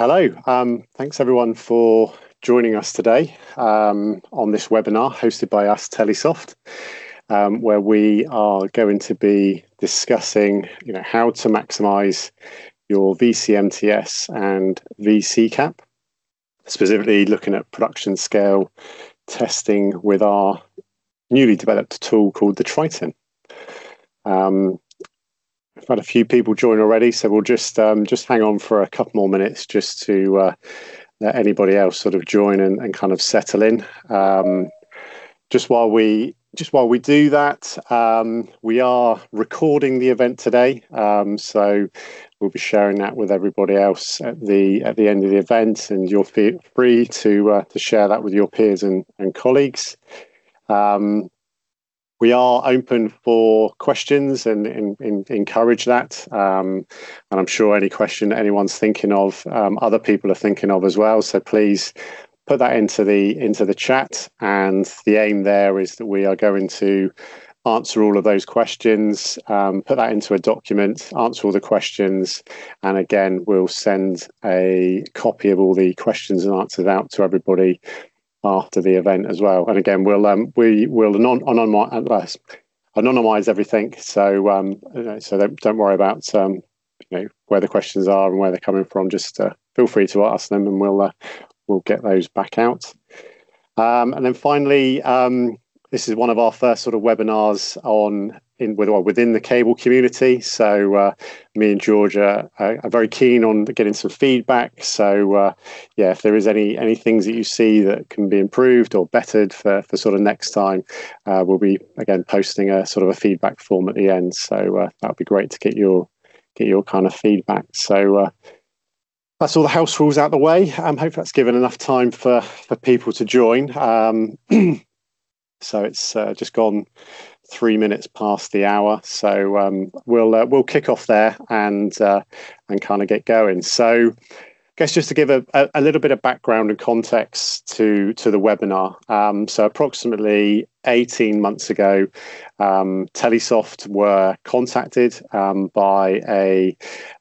Hello. Um, thanks everyone for joining us today um, on this webinar hosted by us, Telesoft, um, where we are going to be discussing you know, how to maximize your VCMTS and VCCAP, specifically looking at production scale testing with our newly developed tool called the Triton. Um, We've had a few people join already, so we'll just um, just hang on for a couple more minutes just to uh, let anybody else sort of join and, and kind of settle in. Um, just while we just while we do that, um, we are recording the event today, um, so we'll be sharing that with everybody else at the at the end of the event, and you're free to uh, to share that with your peers and, and colleagues. Um, we are open for questions and, and, and encourage that. Um, and I'm sure any question anyone's thinking of, um, other people are thinking of as well. So please put that into the into the chat. And the aim there is that we are going to answer all of those questions, um, put that into a document, answer all the questions, and again, we'll send a copy of all the questions and answers out to everybody after the event as well. And again, we'll um, we will anon- anonymize, anonymize everything. So um, so don't don't worry about um, you know where the questions are and where they're coming from. Just uh, feel free to ask them, and we'll uh, we'll get those back out. Um, and then finally, um, this is one of our first sort of webinars on in well, within the cable community. So uh, me and George are, are, very keen on getting some feedback. So uh, yeah, if there is any any things that you see that can be improved or bettered for, for sort of next time, uh, we'll be again posting a sort of a feedback form at the end. So uh, that would be great to get your get your kind of feedback. So uh, that's all the house rules out the way. I um, hope that's given enough time for for people to join. Um, so it's uh, just gone three minutes past the hour. So um, we'll uh, we'll kick off there and uh, and kind of get going. So I guess just to give a, a, little bit of background and context to to the webinar. Um, so approximately 18 months ago, um, Telesoft were contacted um, by a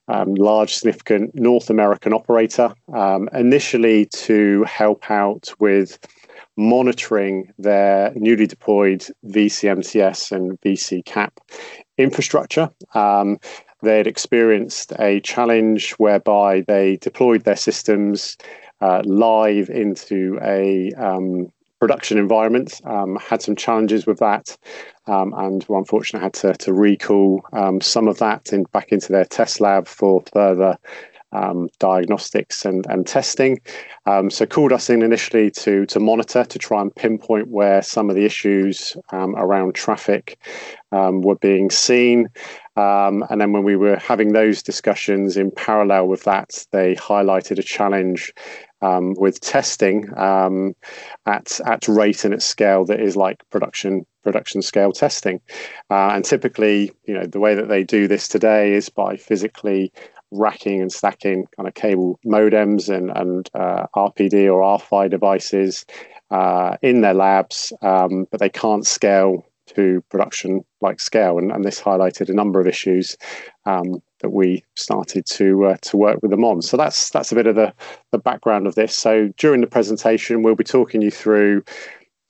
um, large, significant North American operator um, initially to help out with monitoring their newly deployed VCMTS and VCCAP infrastructure. Um, they'd experienced a challenge whereby they deployed their systems uh, live into a um, production environment, um, had some challenges with that, um, and were unfortunately had to, to recall um, some of that in, back into their test lab for further um, diagnostics and, and testing. Um, so called us in initially to to monitor to try and pinpoint where some of the issues um, around traffic um, were being seen. Um, and then when we were having those discussions in parallel with that, they highlighted a challenge um, with testing at at rate and at scale that is like production production scale testing. Uh, and typically, you know, the way that they do this today is by physically racking and stacking kind of cable modems and, and uh, RPD or RFI devices uh, in their labs, um, but they can't scale to production like scale. And, and this highlighted a number of issues um, that we started to uh, to work with them on. So that's that's a bit of the, the background of this. So during the presentation, we'll be talking you through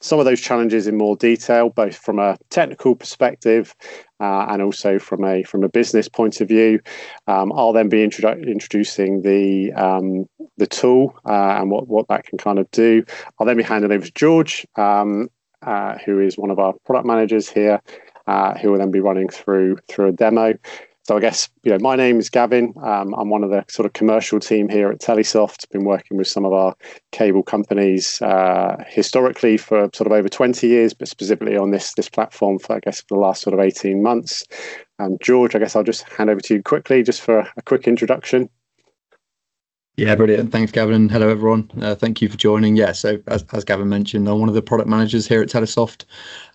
some of those challenges in more detail, both from a technical perspective uh, and also from a from a business point of view. Um, I'll then be introdu- introducing the um, the tool uh, and what what that can kind of do. I'll then be handing over to George, um, uh, who is one of our product managers here, uh, who will then be running through through a demo. So I guess you know my name is Gavin. Um, I'm one of the sort of commercial team here at Telesoft. Been working with some of our cable companies uh, historically for sort of over 20 years, but specifically on this this platform for I guess for the last sort of 18 months. Um, George, I guess I'll just hand over to you quickly, just for a quick introduction. Yeah, brilliant. Thanks, Gavin. Hello, everyone. Uh, thank you for joining. Yeah, so as, as Gavin mentioned, I'm one of the product managers here at Telesoft.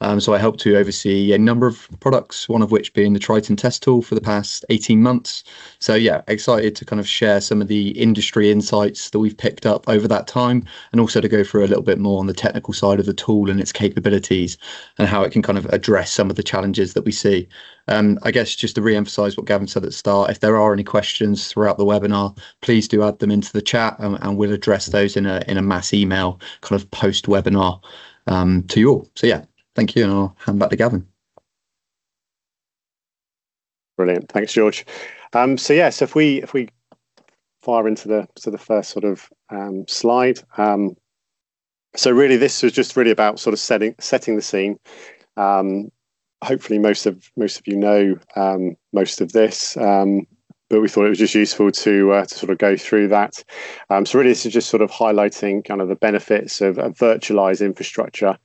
Um, so I help to oversee a number of products, one of which being the Triton test tool for the past 18 months. So yeah, excited to kind of share some of the industry insights that we've picked up over that time, and also to go through a little bit more on the technical side of the tool and its capabilities and how it can kind of address some of the challenges that we see. Um, I guess just to re-emphasize what Gavin said at the start, if there are any questions throughout the webinar, please do add them into the chat, and, we'll address those in a in a mass email kind of post webinar um, to you all. So yeah, thank you, and I'll hand back to Gavin. Brilliant, thanks, George. Um, so yeah, so if we if we fire into the first sort of slide. So really, this was just really about sort of setting setting the scene. Hopefully, most of most of you know um, most of this, um, but we thought it was just useful to uh, to sort of go through that. Um, so really, this is just sort of highlighting kind of the benefits of a virtualized infrastructure.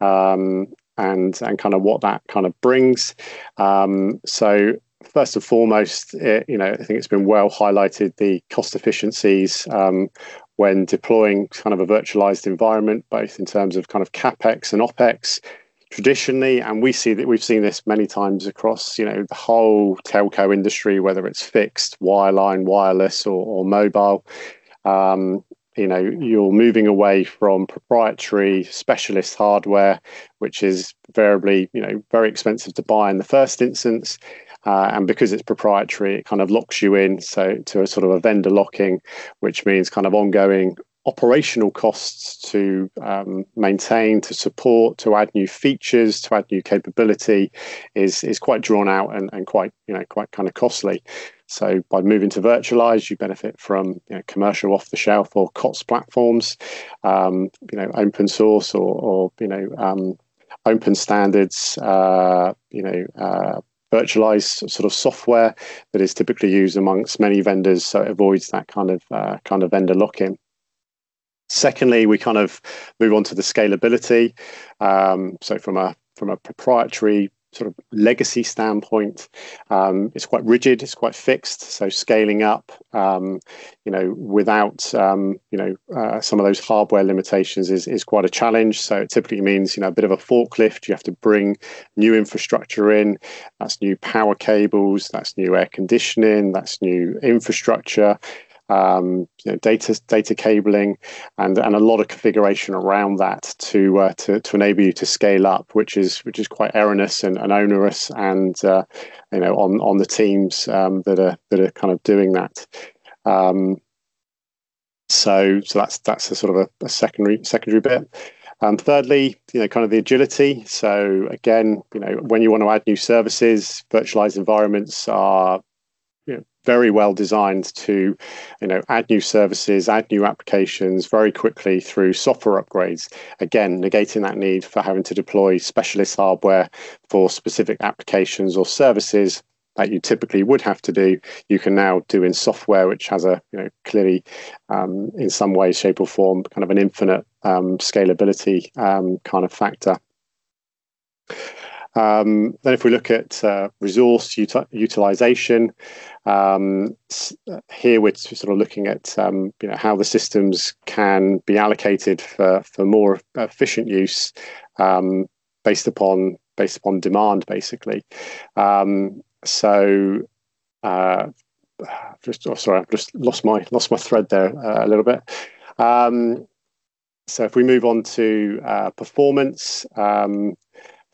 Um, and and kind of what that kind of brings. Um, so first and foremost, it, you know, I think it's been well highlighted the cost efficiencies um, when deploying kind of a virtualized environment, both in terms of kind of capex and opex. Traditionally, and we see that we've seen this many times across, you know, the whole telco industry, whether it's fixed, wireline, wireless, or, or mobile. Um, you know you're moving away from proprietary specialist hardware which is variably you know very expensive to buy in the first instance uh, and because it's proprietary, it kind of locks you in so to a sort of a vendor locking, which means kind of ongoing operational costs to um, maintain, to support, to add new features, to add new capability is is quite drawn out and, and quite you know quite kind of costly. So by moving to virtualize, you benefit from you know, commercial off the shelf or COTS platforms, um, you know open source or, or you know um, open standards, uh, you know. Uh, virtualized sort of software that is typically used amongst many vendors, so it avoids that kind of uh, kind of vendor lock-in. Secondly, we kind of move on to the scalability. Um, so from a from a proprietary sort of legacy standpoint, um, it's quite rigid, it's quite fixed. So scaling up, um, you know, without um, you know uh, some of those hardware limitations is is quite a challenge. So it typically means you know a bit of a forklift. You have to bring new infrastructure in. That's new power cables. That's new air conditioning. That's new infrastructure um, you know, data data cabling, and and a lot of configuration around that to uh, to to enable you to scale up, which is which is quite erroneous and, and onerous, and uh, you know on on the teams um, that are that are kind of doing that. Um, so so that's that's a sort of a, a secondary secondary bit. And thirdly, you know, kind of the agility. So again, you know, when you want to add new services, virtualized environments are very well designed to you know add new services add new applications very quickly through software upgrades. Again negating that need for having to deploy specialist hardware for specific applications or services that you typically would have to do you can now do in software which has a you know clearly um, in some way shape or form kind of an infinite um, scalability um, kind of factor um, then, if we look at uh, resource uti- utilization, um, here we're sort of looking at um, you know how the systems can be allocated for for more efficient use um, based upon based upon demand, basically. Um, so. Uh, just oh, sorry, I've just lost my lost my thread there uh, a little bit. Um, so if we move on to uh, performance, um,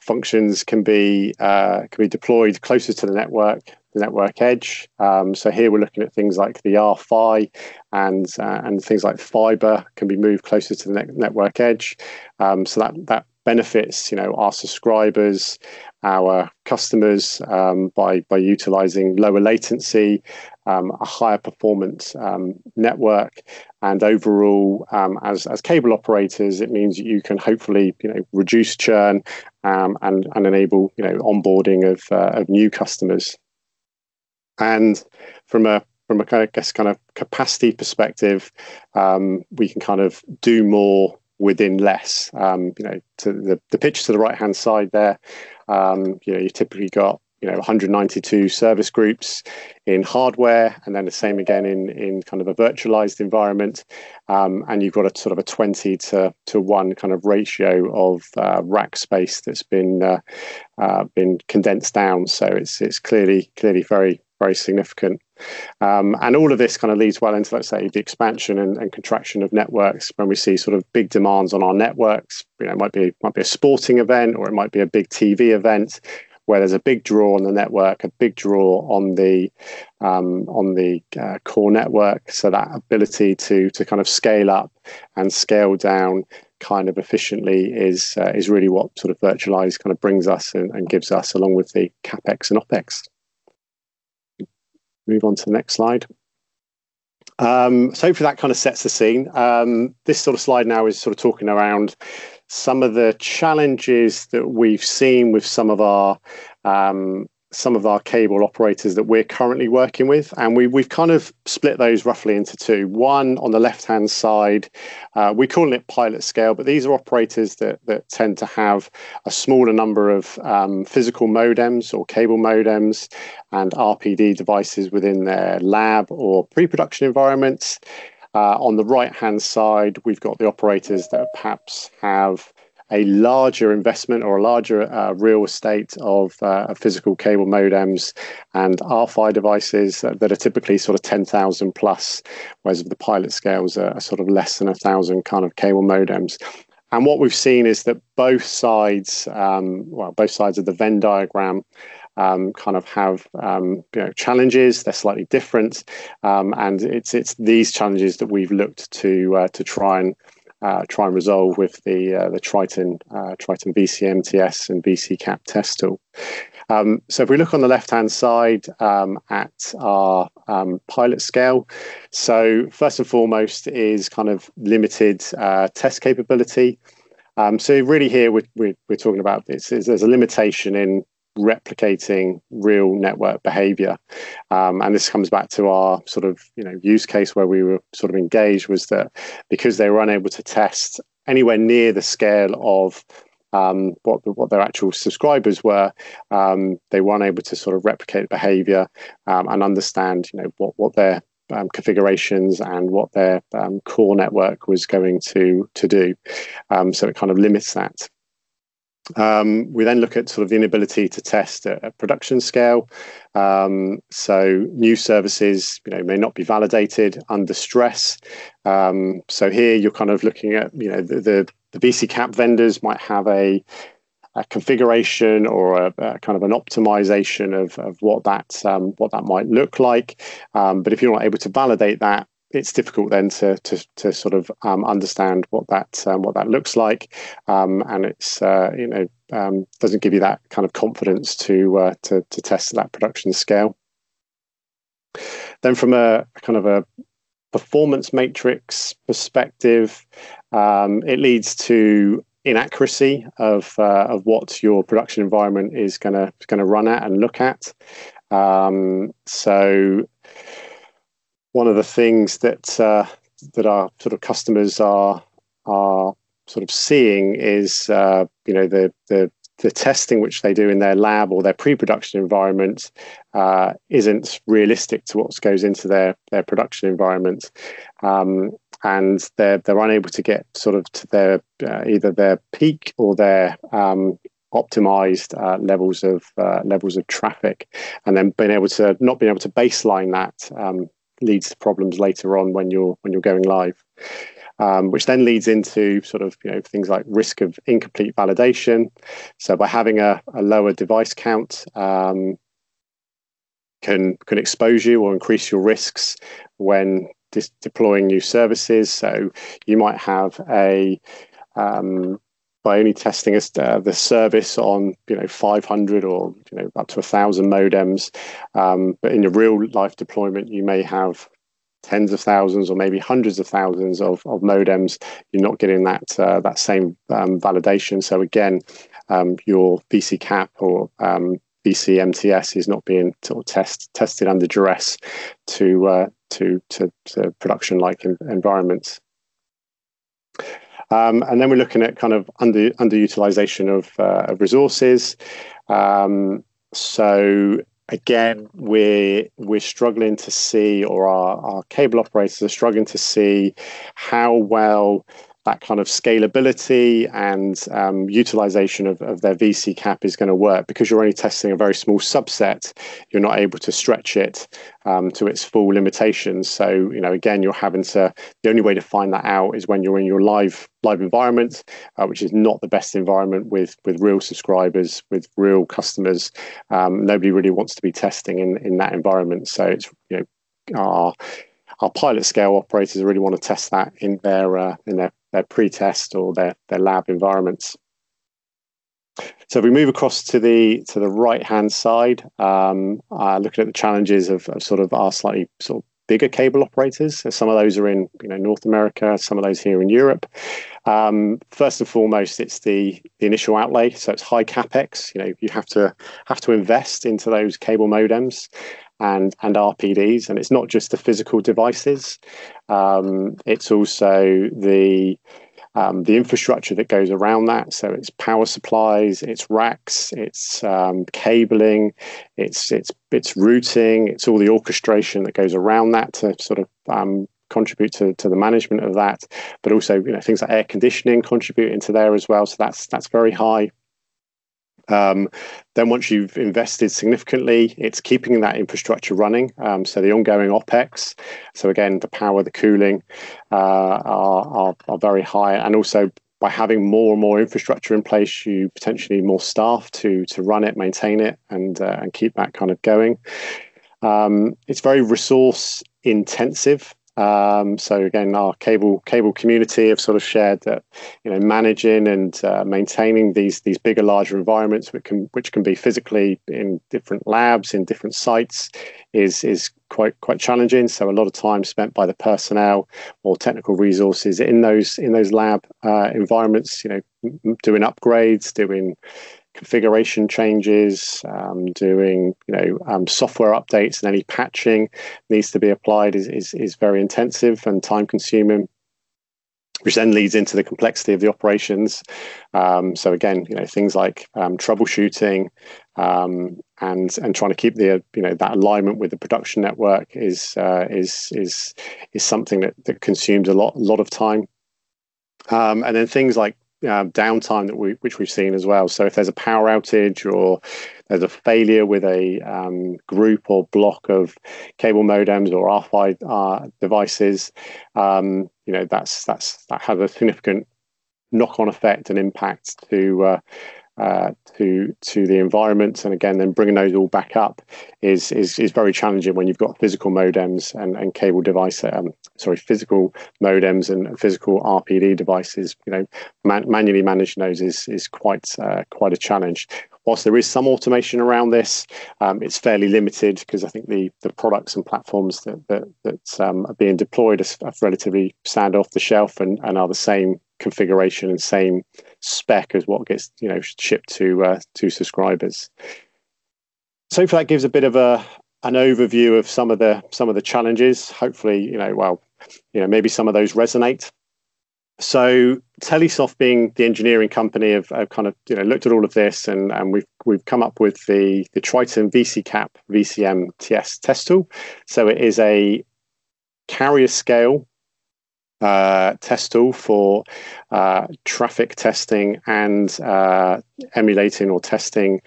functions can be uh, can be deployed closer to the network, the network edge. Um, so here we're looking at things like the RFi and uh, and things like fiber can be moved closer to the ne- network edge. Um, so that that benefits you know our subscribers our customers um, by by utilizing lower latency, um, a higher performance um, network, and overall, um, as as cable operators, it means you can hopefully you know reduce churn um, and and enable you know onboarding of uh, of new customers. And from a from a kind of guess kind of capacity perspective, um, we can kind of do more within less. Um, you know, to the, the picture to the right hand side there, um, you know, you typically got you know 192 service groups in hardware and then the same again in in kind of a virtualized environment um, and you've got a sort of a 20 to to 1 kind of ratio of uh, rack space that's been uh, uh, been condensed down so it's it's clearly clearly very very significant. Um, and all of this kind of leads well into, let's say, the expansion and, and, contraction of networks. When we see sort of big demands on our networks, you know, it might be might be a sporting event or it might be a big TV event where there's a big draw on the network, a big draw on the um, on the uh, core network. So that ability to to kind of scale up and scale down kind of efficiently is uh, is really what sort of virtualize kind of brings us and, and gives us along with the capex and opex. Move on to the next slide. Um, so hopefully that kind of sets the scene. Um, this sort of slide now is sort of talking around some of the challenges that we've seen with some of our um, some of our cable operators that we're currently working with, and we we've kind of split those roughly into two. One on the left hand side, uh, we're calling it pilot scale, but these are operators that that tend to have a smaller number of um, physical modems or cable modems and RPD devices within their lab or pre-production environments. Uh, on the right hand side, we've got the operators that perhaps have a larger investment or a larger uh, real estate of uh, physical cable modems and RFI devices that are typically sort of 10,000 plus, whereas the pilot scales are sort of less than a thousand kind of cable modems. And what we've seen is that both sides, um, well, both sides of the Venn diagram um, kind of have um, you know, challenges. They're slightly different, um, and it's it's these challenges that we've looked to uh, to try and uh, try and resolve with the uh, the Triton uh, Triton VCMTS and VCCAP test tool. Um, so if we look on the left hand side um, at our um, pilot scale, so first and foremost is kind of limited uh, test capability. Um, so really here we're, we're, we're talking about this is there's a limitation in replicating real network behavior. Um, and this comes back to our sort of you know use case where we were sort of engaged was that because they were unable to test anywhere near the scale of um, what what their actual subscribers were, um, they weren't able to sort of replicate behavior um, and understand you know what what their um, configurations and what their um, core network was going to to do. Um, so it kind of limits that. Um, we then look at sort of the inability to test at, at production scale. Um, so new services, you know, may not be validated under stress. Um, so here you're kind of looking at, you know, the, the, the VCCAP vendors might have a, a configuration or a, a, kind of an optimization of, of what that um, what that might look like. Um, but if you're not able to validate that, it's difficult then to to, to sort of um, understand what that um, what that looks like, um, and it's uh, you know um, doesn't give you that kind of confidence to uh, to to test that production scale. Then, from a, kind of a performance matrix perspective, um, it leads to inaccuracy of uh, of what your production environment is going to going to run at and look at. Um, so one of the things that uh, that our sort of customers are are sort of seeing is uh, you know the the the testing which they do in their lab or their pre-production environment uh, isn't realistic to what goes into their their production environment, um, and they're they're unable to get sort of to their uh, either their peak or their um, optimized uh, levels of uh, levels of traffic, and then being able to not being able to baseline that um, leads to problems later on when you're when you're going live. Um, which then leads into sort of you know things like risk of incomplete validation. So by having a, a lower device count um, can can expose you or increase your risks when deploying new services. So you might have a um, by only testing uh, the service on you know 500 or you know up to a thousand modems, um, but in your real life deployment, you may have tens of thousands or maybe hundreds of thousands of, of modems. You're not getting that uh, that same um, validation. So again, um, your VCCAP or um, VCMTS is not being sort of test, tested under duress to uh, to, to, to production like environments. Um, and then we're looking at kind of under underutilization of, uh, of resources. Um, so again, we're we're struggling to see, or our, our cable operators are struggling to see how well that kind of scalability and um, utilization of, of their VCCAP is going to work because you're only testing a very small subset. You're not able to stretch it um, to its full limitations. So, you know, again, you're having to. The only way to find that out is when you're in your live live environment, uh, which is not the best environment with with real subscribers, with real customers. Um, nobody really wants to be testing in in that environment. So it's you know our our pilot scale operators really want to test that in their uh, in their their pre-test or their their lab environments. So if we move across to the to the right hand side, um, uh, looking at the challenges of, of, sort of our slightly sort of bigger cable operators. So some of those are in you know North America, some of those here in Europe. Um, first and foremost, it's the, the initial outlay, so it's high capex. You know, you have to have to invest into those cable modems and and RPDs, and it's not just the physical devices. Um, it's also the um, the infrastructure that goes around that. So it's power supplies, it's racks, it's um, cabling, it's it's it's routing, it's all the orchestration that goes around that to sort of um, contribute to, to the management of that. But also, you know, things like air conditioning contribute into there as well. So that's that's very high. Um, then once you've invested significantly, it's keeping that infrastructure running. Um, so the ongoing OPEX, so again, the power, the cooling uh, are, are, are very high. And also by having more and more infrastructure in place, you potentially need more staff to to run it, maintain it, and uh, and keep that kind of going. Um, it's very resource intensive. Um, so again, our cable cable community have sort of shared that you know managing and uh, maintaining these these bigger, larger environments, which can which can be physically in different labs in different sites, is is quite quite challenging. So a lot of time spent by the personnel or technical resources in those in those lab uh, environments. You know, doing upgrades, doing configuration changes, um, doing you know um, software updates, and any patching needs to be applied is, is, is very intensive and time consuming. Which then leads into the complexity of the operations. Um, so again, you know things like um, troubleshooting um, and and trying to keep the you know that alignment with the production network is uh, is is is something that, that consumes a lot a lot of time. Um, and then things like uh, downtime that we which we've seen as well. So if there's a power outage or there's a failure with a um, group or block of cable modems or RFI uh, devices, um, you know that's that's that has a significant knock-on effect and impact to uh, uh, to to the environment. And again, then bringing those all back up is is is very challenging when you've got physical modems and, and cable device. Um, sorry, physical modems and physical RPD devices. You know, man- manually managing those is is quite uh, quite a challenge. Whilst there is some automation around this, um, it's fairly limited because I think the the products and platforms that that, that um, are being deployed are, are relatively stand off the shelf and, and are the same configuration and same spec as what gets you know shipped to uh, to subscribers. So hopefully that gives a bit of a an overview of some of the some of the challenges. Hopefully, you know, well, you know, maybe some of those resonate. So Telesoft, being the engineering company, have, have, kind of you know looked at all of this, and, and we've we've come up with the the Triton VC Cap VCM TS test tool. So it is a carrier scale uh, test tool for uh, traffic testing and uh, emulating or testing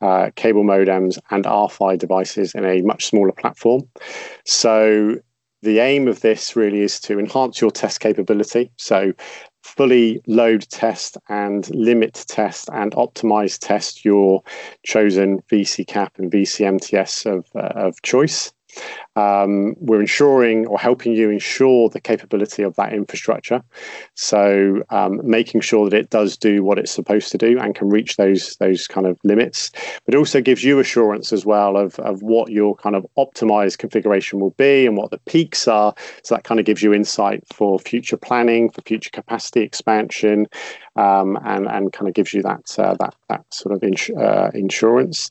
uh, cable modems and RFI devices in a much smaller platform. So the aim of this really is to enhance your test capability. So fully load test and limit test and optimize test your chosen VCCAP and VCMTS of, uh, of choice. Um, we're ensuring or helping you ensure the capability of that infrastructure. So um, making sure that it does do what it's supposed to do and can reach those those kind of limits, but also gives you assurance as well of, of what your kind of optimized configuration will be and what the peaks are. So that kind of gives you insight for future planning, for future capacity expansion, um, and and kind of gives you that uh, that that sort of ins- uh, insurance.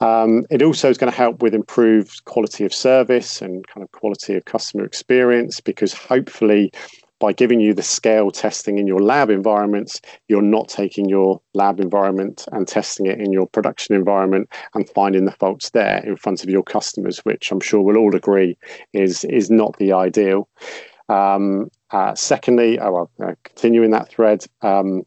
Um, it also is going to help with improved quality of service and kind of quality of customer experience because hopefully by giving you the scale testing in your lab environments, you're not taking your lab environment and testing it in your production environment and finding the faults there in front of your customers, which I'm sure we'll all agree is is not the ideal. Um, Uh, secondly, oh, well, uh, continuing that thread, um,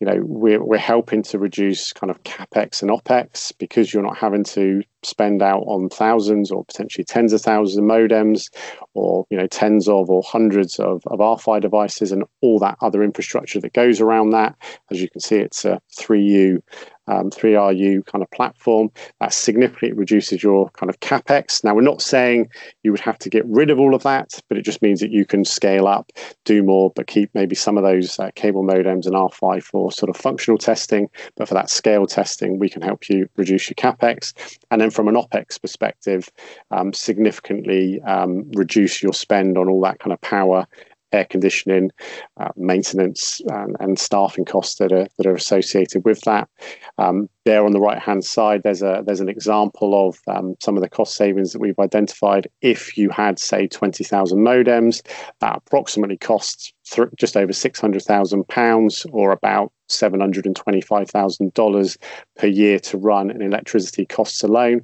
you know we're, we're helping to reduce kind of capex and opex because you're not having to spend out on thousands or potentially tens of thousands of modems or you know tens of or hundreds of, of RFI devices and all that other infrastructure that goes around that. As you can see it's a 3U um, 3RU kind of platform. That significantly reduces your kind of capex. Now, we're not saying you would have to get rid of all of that, but it just means that you can scale up, do more, but keep maybe some of those uh, cable modems and RFI for sort of functional testing. But for that scale testing, we can help you reduce your capex. And then from an OPEX perspective, um, significantly um, reduce your spend on all that kind of power air conditioning, uh, maintenance, and, and, staffing costs that are that are associated with that. Um, there on the right hand side, there's a there's an example of um, some of the cost savings that we've identified. If you had say twenty thousand modems, that approximately costs th- just over six hundred thousand pounds, or about seven hundred and twenty five thousand dollars per year to run in electricity costs alone.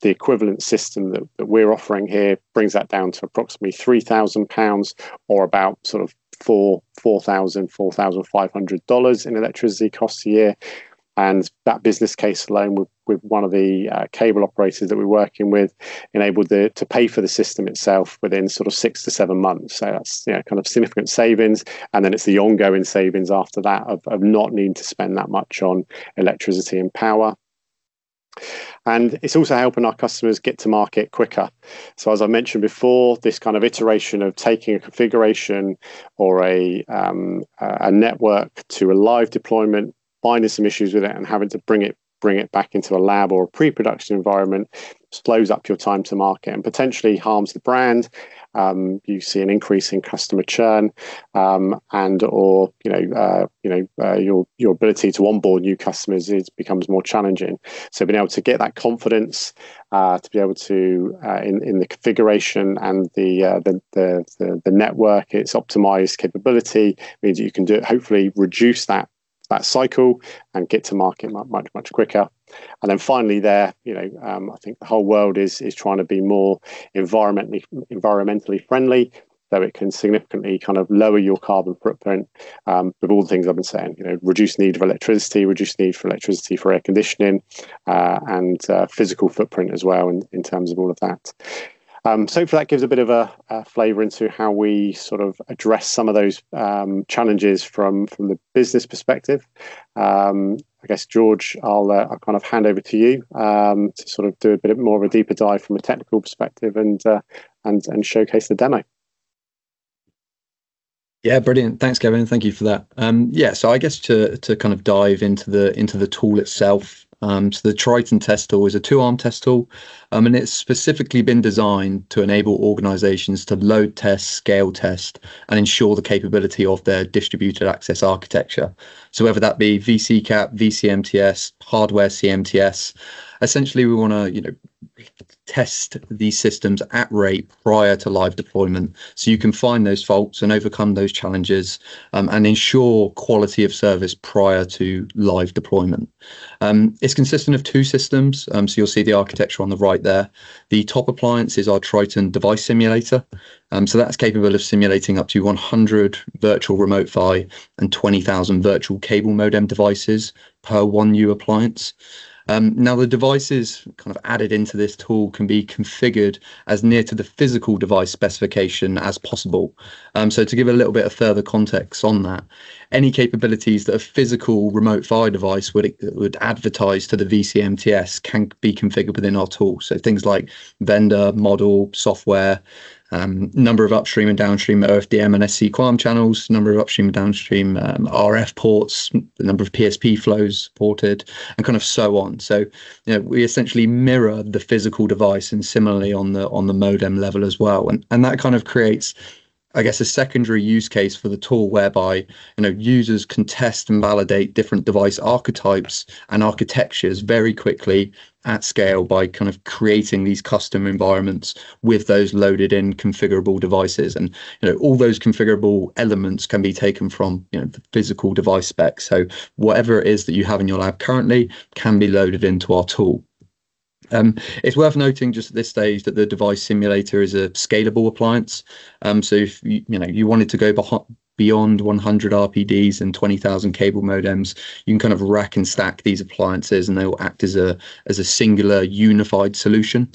The equivalent system that, that we're offering here brings that down to approximately three thousand pounds, or about sort of four four thousand four thousand five hundred dollars in electricity costs a year and that business case alone with, with one of the uh, cable operators that we're working with enabled the, to pay for the system itself within sort of six to seven months. So that's you know, kind of significant savings. And then it's the ongoing savings after that of, of not needing to spend that much on electricity and power. And it's also helping our customers get to market quicker. So, as I mentioned before, this kind of iteration of taking a configuration or a, um, a network to a live deployment finding some issues with it and having to bring it bring it back into a lab or a pre-production environment slows up your time to market and potentially harms the brand. Um, you see an increase in customer churn, um, and or you know uh, you know uh, your your ability to onboard new customers is becomes more challenging. So being able to get that confidence uh, to be able to uh, in in the configuration and the, uh, the, the the the network, its optimized capability means you can do it. Hopefully, reduce that that cycle and get to market much much quicker. And then finally, there, you know, um, I think the whole world is is trying to be more environmentally environmentally friendly, so it can significantly kind of lower your carbon footprint. Um, with all the things I've been saying, you know, reduce need of electricity, reduce need for electricity for air conditioning, uh, and uh, physical footprint as well in, in terms of all of that. Um, so hopefully that gives a bit of a, a flavour into how we sort of address some of those um, challenges from from the business perspective. Um, I guess George, I'll, uh, I'll kind of hand over to you um, to sort of do a bit more of a deeper dive from a technical perspective and uh, and and showcase the demo. Yeah, brilliant. Thanks, Kevin. Thank you for that. Um, yeah, so I guess to to kind of dive into the into the tool itself, um, so the Triton test tool is a two-arm test tool, um, and it's specifically been designed to enable organizations to load test, scale test, and ensure the capability of their distributed access architecture. So whether that be VCCAP, VCMTS, hardware CMTS, essentially we want to, you know, test these systems at rate prior to live deployment so you can find those faults and overcome those challenges um, and ensure quality of service prior to live deployment. Um, it's consistent of two systems, um, so you'll see the architecture on the right there. The top appliance is our Triton device simulator, um, so that's capable of simulating up to 100 virtual remote PHY and 20,000 virtual cable modem devices per 1U appliance. Um, now, the devices kind of added into this tool can be configured as near to the physical device specification as possible. Um, so, to give a little bit of further context on that, any capabilities that a physical remote PHY device would would advertise to the VCMTS can be configured within our tool. So, things like vendor, model, software, um, number of upstream and downstream OFDM and SC QAM channels, number of upstream and downstream um, RF ports, the number of PSP flows supported, and kind of so on. So, you know, we essentially mirror the physical device, and similarly on the on the modem level as well, and and that kind of creates I guess a secondary use case for the tool whereby you know users can test and validate different device archetypes and architectures very quickly at scale by kind of creating these custom environments with those loaded in configurable devices. And you know all those configurable elements can be taken from you know the physical device spec. So whatever it is that you have in your lab currently can be loaded into our tool. Um, it's worth noting just at this stage that the device simulator is a scalable appliance. Um, so if you, you know you wanted to go beyond 100 RPDs and 20,000 cable modems, you can kind of rack and stack these appliances, and they will act as a as a singular unified solution.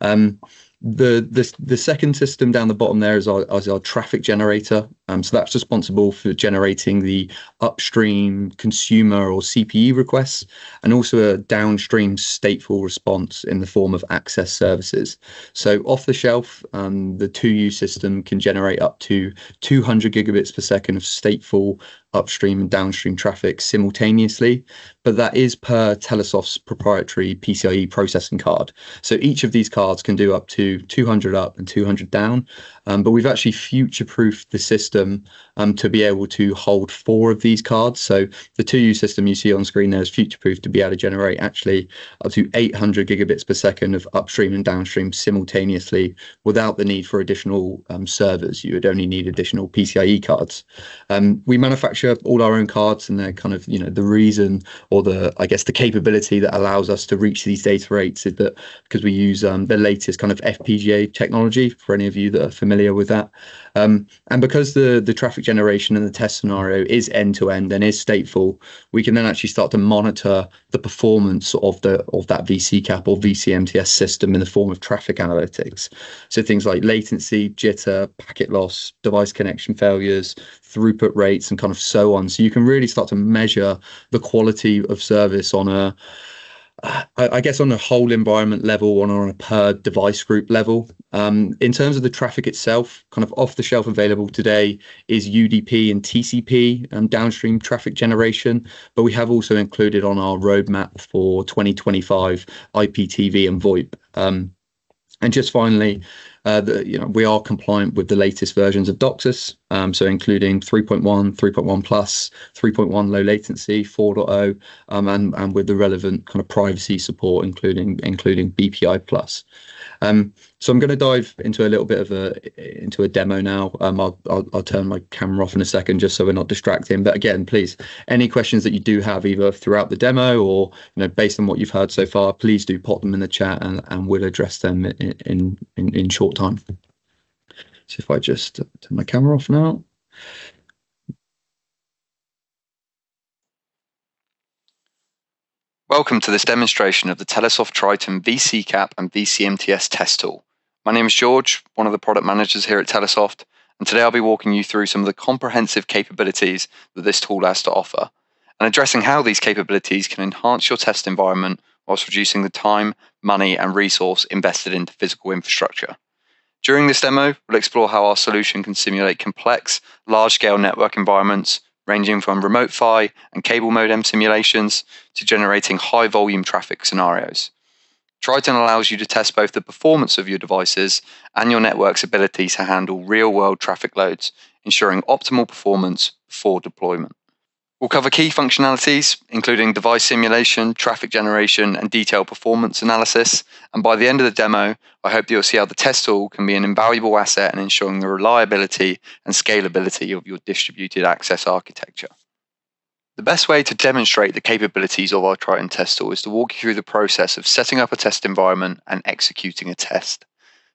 Um, the, the the second system down the bottom there is our, is our traffic generator. Um, so that's responsible for generating the upstream consumer or CPE requests and also a downstream stateful response in the form of access services. So off the shelf, um, the 2U system can generate up to 200 gigabits per second of stateful upstream and downstream traffic simultaneously, but that is per Telesoft's proprietary PCIe processing card. So each of these cards can do up to 200 up and 200 down, um, but we've actually future-proofed the system um, to be able to hold four of these cards. So the 2U system you see on screen there is future-proof to be able to generate actually up to 800 gigabits per second of upstream and downstream simultaneously without the need for additional um, servers. You would only need additional PCIe cards. Um, we manufacture all our own cards, and they're kind of you know the reason or the I guess the capability that allows us to reach these data rates is that because we use um, the latest kind of FPGA technology. For any of you that are familiar with that, um, and because the the traffic generation and the test scenario is end to end and is stateful, we can then actually start to monitor the performance of the of that VCCAP or VCMTS system in the form of traffic analytics. So things like latency, jitter, packet loss, device connection failures, throughput rates, and kind of so on. So you can really start to measure the quality of service on a I, guess on a whole environment level or on a per device group level. Um, in terms of the traffic itself, kind of off the shelf available today is UDP and TCP and downstream traffic generation, but we have also included on our roadmap for 2025 IPTV and VoIP. Um, and just finally, uh, the, you know, we are compliant with the latest versions of DOCSIS, um, so including 3.1, 3.1 plus, 3.1 low latency, 4.0, um, and and with the relevant kind of privacy support, including including BPI plus. Um, so I'm going to dive into a little bit of a into a demo now. Um, I'll, I'll, I'll turn my camera off in a second just so we're not distracting. But again, please, any questions that you do have either throughout the demo or you know based on what you've heard so far, please do pop them in the chat and, and we'll address them in in, in, in short time. So if I just turn my camera off now. Welcome to this demonstration of the Telesoft Triton VCCAP and VCMTS test tool. My name is George, one of the product managers here at Telesoft, and today I'll be walking you through some of the comprehensive capabilities that this tool has to offer, and addressing how these capabilities can enhance your test environment whilst reducing the time, money, and resource invested into physical infrastructure. During this demo, we'll explore how our solution can simulate complex, large-scale network environments ranging from remote PHY and cable modem simulations to generating high volume traffic scenarios. Triton allows you to test both the performance of your devices and your network's ability to handle real world traffic loads, ensuring optimal performance before deployment. We'll cover key functionalities, including device simulation, traffic generation, and detailed performance analysis. And by the end of the demo, I hope you'll see how the test tool can be an invaluable asset in ensuring the reliability and scalability of your distributed access architecture. The best way to demonstrate the capabilities of our Triton test tool is to walk you through the process of setting up a test environment and executing a test.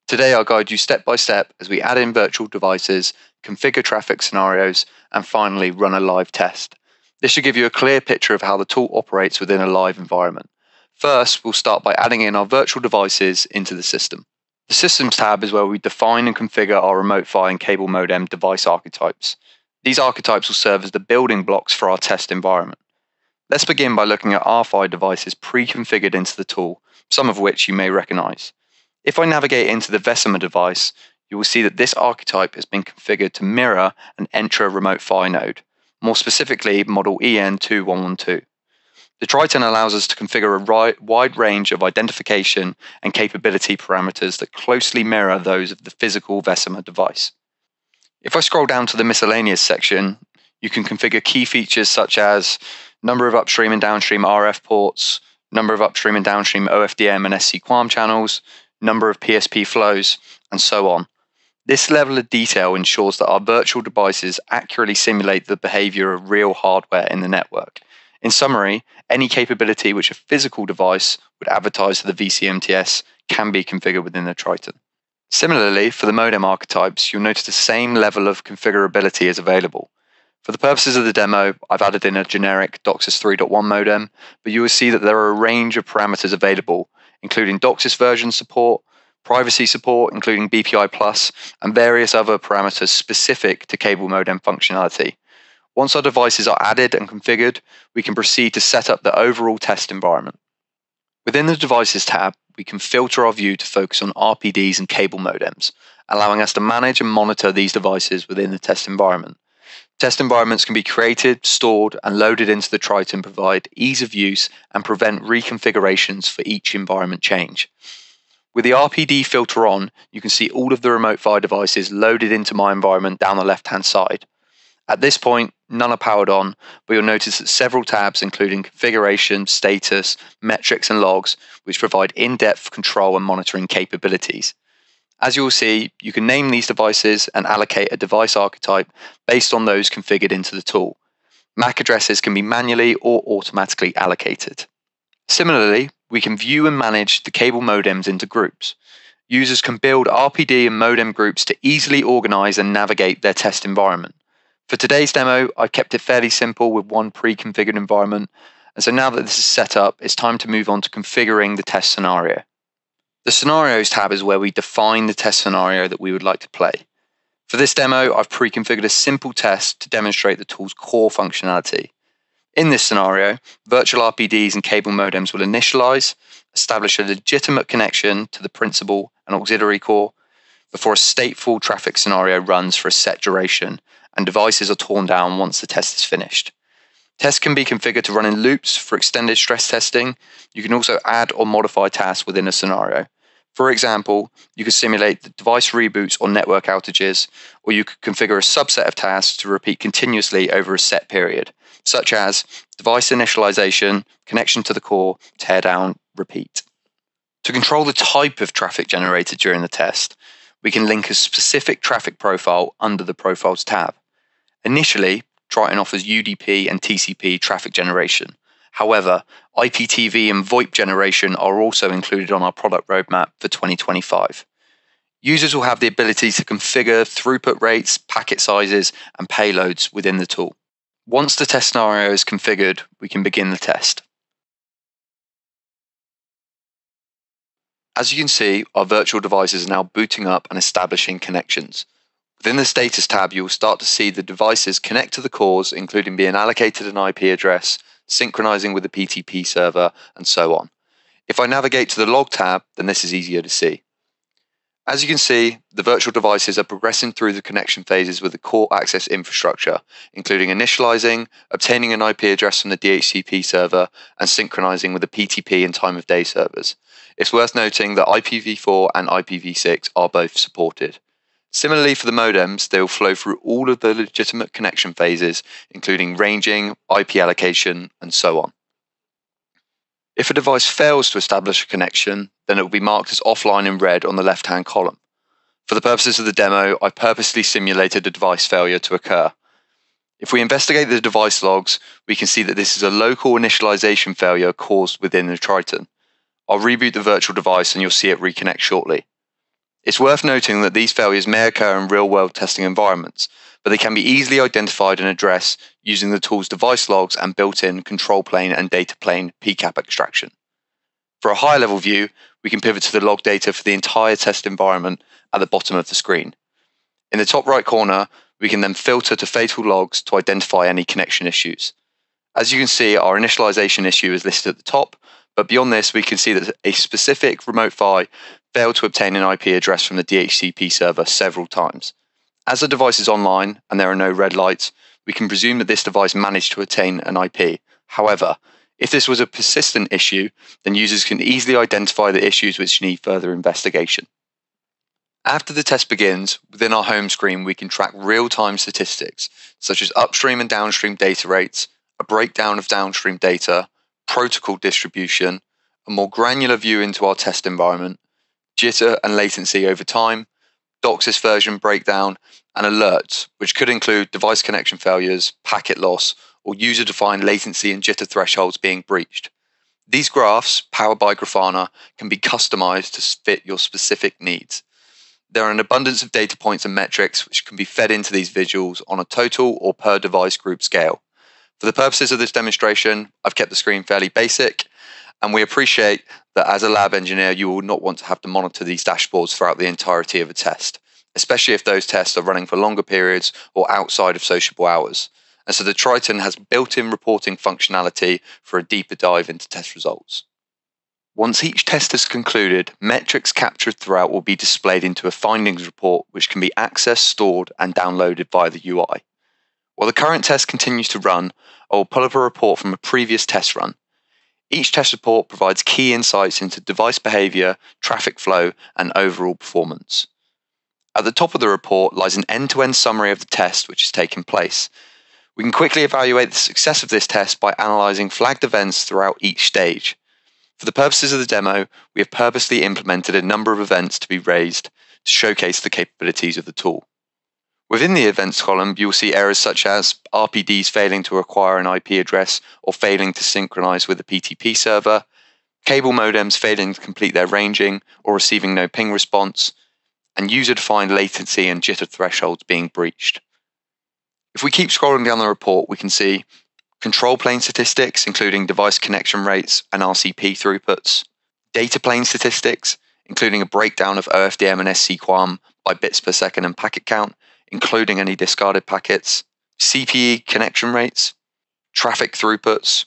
Today, I'll guide you step by step as we add in virtual devices, configure traffic scenarios, and finally run a live test. This should give you a clear picture of how the tool operates within a live environment. First, we'll start by adding in our virtual devices into the system. The Systems tab is where we define and configure our remote PHY and cable modem device archetypes. These archetypes will serve as the building blocks for our test environment. Let's begin by looking at RFI devices pre-configured into the tool, some of which you may recognize. If I navigate into the Vecima device, you will see that this archetype has been configured to mirror an Entra remote PHY node more specifically model EN2112. The Triton allows us to configure a wide range of identification and capability parameters that closely mirror those of the physical Vecima device. If I scroll down to the miscellaneous section, you can configure key features such as number of upstream and downstream RF ports, number of upstream and downstream OFDM and SC-QAM channels, number of PSP flows, and so on. This level of detail ensures that our virtual devices accurately simulate the behavior of real hardware in the network, In summary, any capability which a physical device would advertise to the VCMTS can be configured within the Triton. Similarly, for the modem archetypes, you'll notice the same level of configurability is available. For the purposes of the demo, I've added in a generic DOCSIS 3.1 modem, but you will see that there are a range of parameters available, including DOCSIS version support, privacy support, including BPI Plus, and various other parameters specific to cable modem functionality. Once our devices are added and configured, we can proceed to set up the overall test environment. Within the Devices tab, we can filter our view to focus on RPDs and cable modems, allowing us to manage and monitor these devices within the test environment. Test environments can be created, stored, and loaded into the Triton provide ease of use and prevent reconfigurations for each environment change. With the RPD filter on, you can see all of the remote PHY devices loaded into my environment down the left hand side. At this point, none are powered on, but you'll notice that several tabs, including configuration, status, metrics, and logs, which provide in depth control and monitoring capabilities. As you will see, you can name these devices and allocate a device archetype based on those configured into the tool. MAC addresses can be manually or automatically allocated. Similarly, we can view and manage the cable modems into groups. Users can build RPD and modem groups to easily organize and navigate their test environment. For today's demo, I've kept it fairly simple with one pre-configured environment. And so now that this is set up, it's time to move on to configuring the test scenario. The Scenarios tab is where we define the test scenario that we would like to play. For this demo, I've pre-configured a simple test to demonstrate the tool's core functionality. In this scenario, virtual RPDs and cable modems will initialize, establish a legitimate connection to the principal and auxiliary core before a stateful traffic scenario runs for a set duration and devices are torn down once the test is finished. Tests can be configured to run in loops for extended stress testing. You can also add or modify tasks within a scenario. For example, you could simulate device reboots or network outages, or you could configure a subset of tasks to repeat continuously over a set period, such as device initialization, connection to the core, teardown, repeat. To control the type of traffic generated during the test, we can link a specific traffic profile under the Profiles tab. Initially, Triton offers UDP and TCP traffic generation. However, IPTV and VoIP generation are also included on our product roadmap for 2025. Users will have the ability to configure throughput rates, packet sizes, and payloads within the tool. Once the test scenario is configured, we can begin the test. As you can see, our virtual devices are now booting up and establishing connections. Within the status tab, you will start to see the devices connect to the cores, including being allocated an IP address, synchronizing with the PTP server, and so on. If I navigate to the log tab, then this is easier to see. As you can see, the virtual devices are progressing through the connection phases with the core access infrastructure, including initializing, obtaining an IP address from the DHCP server, and synchronizing with the PTP and time of day servers. It's worth noting that IPv4 and IPv6 are both supported. Similarly, for the modems, they will flow through all of the legitimate connection phases, including ranging, IP allocation, and so on. If a device fails to establish a connection, then it will be marked as offline in red on the left hand column. For the purposes of the demo, I purposely simulated a device failure to occur. If we investigate the device logs, we can see that this is a local initialization failure caused within the Triton. I'll reboot the virtual device and you'll see it reconnect shortly. It's worth noting that these failures may occur in real world testing environments, but they can be easily identified and addressed using the tool's device logs and built in control plane and data plane PCAP extraction. For a higher level view, we can pivot to the log data for the entire test environment at the bottom of the screen. In the top right corner, we can then filter to fatal logs to identify any connection issues. As you can see, our initialization issue is listed at the top, but beyond this, we can see that a specific remote PHY failed to obtain an IP address from the DHCP server several times. As the device is online and there are no red lights, we can presume that this device managed to attain an IP. However, if this was a persistent issue, then users can easily identify the issues which need further investigation. After the test begins, within our home screen, we can track real time statistics such as upstream and downstream data rates, a breakdown of downstream data, protocol distribution, a more granular view into our test environment, jitter and latency over time, DOCSIS version breakdown, and alerts, which could include device connection failures, packet loss, or user defined latency and jitter thresholds being breached. These graphs, powered by Grafana, can be customized to fit your specific needs. There are an abundance of data points and metrics which can be fed into these visuals on a total or per device group scale. For the purposes of this demonstration, I've kept the screen fairly basic, and we appreciate that as a lab engineer, you will not want to have to monitor these dashboards throughout the entirety of a test, especially if those tests are running for longer periods or outside of sociable hours. And so the Triton has built in reporting functionality for a deeper dive into test results. Once each test is concluded, metrics captured throughout will be displayed into a findings report which can be accessed, stored, and downloaded via the UI. While the current test continues to run, I will pull up a report from a previous test run. Each test report provides key insights into device behavior, traffic flow, and overall performance. At the top of the report lies an end to end summary of the test which has taken place, we can quickly evaluate the success of this test by analyzing flagged events throughout each stage. For the purposes of the demo, we have purposely implemented a number of events to be raised to showcase the capabilities of the tool. Within the events column, you'll see errors such as RPDs failing to acquire an IP address or failing to synchronize with a PTP server, cable modems failing to complete their ranging or receiving no ping response, and user defined latency and jitter thresholds being breached. If we keep scrolling down the report, we can see control plane statistics, including device connection rates and RCP throughputs, data plane statistics, including a breakdown of OFDM and SCQAM by bits per second and packet count, including any discarded packets, CPE connection rates, traffic throughputs,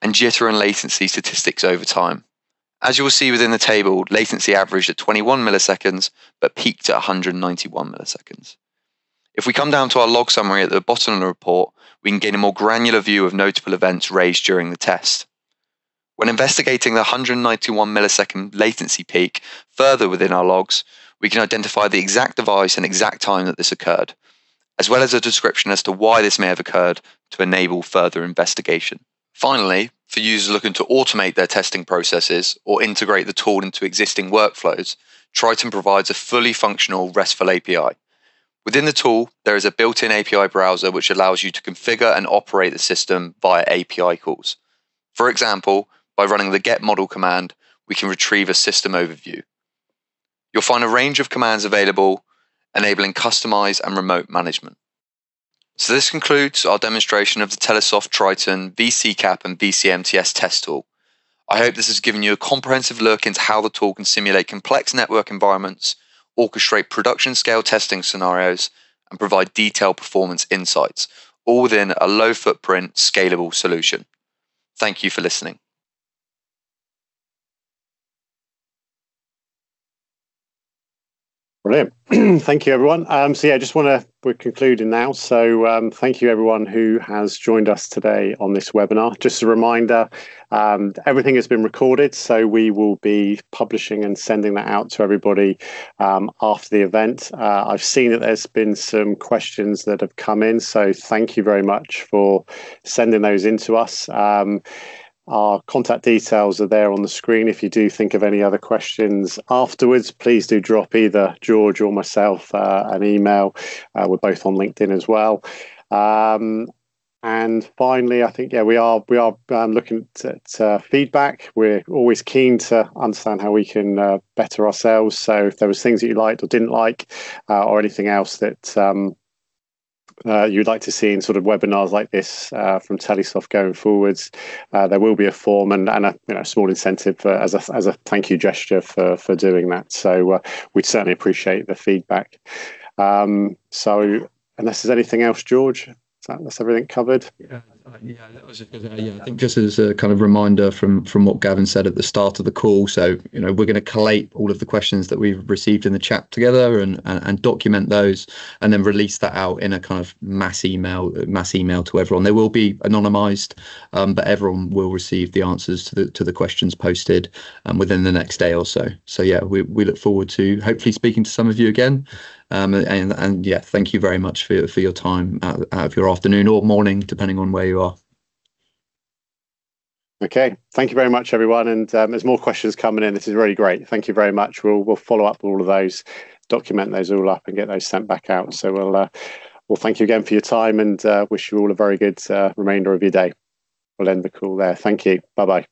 and jitter and latency statistics over time. As you will see within the table, latency averaged at 21 milliseconds but peaked at 191 milliseconds. If we come down to our log summary at the bottom of the report, we can gain a more granular view of notable events raised during the test. When investigating the 191 millisecond latency peak further within our logs, we can identify the exact device and exact time that this occurred, as well as a description as to why this may have occurred to enable further investigation. Finally, for users looking to automate their testing processes or integrate the tool into existing workflows, Triton provides a fully functional RESTful API Within the tool, there is a built in API browser which allows you to configure and operate the system via API calls. For example, by running the get model command, we can retrieve a system overview. You'll find a range of commands available, enabling customize and remote management. So this concludes our demonstration of the Telesoft Triton VCCAP and VCMTS test tool. I hope this has given you a comprehensive look into how the tool can simulate complex network environments orchestrate production scale testing scenarios, and provide detailed performance insights, all within a low footprint, scalable solution. Thank you for listening. Brilliant. thank you, everyone. Um, so yeah, I just want to we're concluding now. So um, thank you, everyone who has joined us today on this webinar. Just a reminder, um, everything has been recorded, so we will be publishing and sending that out to everybody um, after the event. Uh, I've seen that there's been some questions that have come in, so thank you very much for sending those in to us. Our contact details are there on the screen. If you do think of any other questions afterwards, please do drop either George or myself uh, an email. Uh, we're both on LinkedIn as well. Um, and finally, I think yeah, we are we are um, looking at uh, feedback. We're always keen to understand how we can uh, better ourselves. So if there was things that you liked or didn't like, uh, or anything else that um, uh, you'd like to see in sort of webinars like this uh, from Telesoft going forwards, uh, there will be a form and, and a you know, small incentive for, as a as a thank you gesture for for doing that. So uh, we'd certainly appreciate the feedback. Um, so unless there's anything else, George, that, that's everything covered. Yeah. Uh, yeah, was just, yeah, I think just as a kind of reminder from from what Gavin said at the start of the call. So you know we're going to collate all of the questions that we've received in the chat together and, and, and document those, and then release that out in a kind of mass email mass email to everyone. They will be anonymized, um, but everyone will receive the answers to the to the questions posted um, within the next day or so. So yeah, we we look forward to hopefully speaking to some of you again. Um, and, and yeah, thank you very much for, for your time out, out of your afternoon or morning, depending on where you are. Okay, thank you very much, everyone. And um, there's more questions coming in. This is really great. Thank you very much. We'll we'll follow up all of those, document those all up, and get those sent back out. So we'll uh, well, thank you again for your time and uh, wish you all a very good uh, remainder of your day. We'll end the call there. Thank you. Bye bye.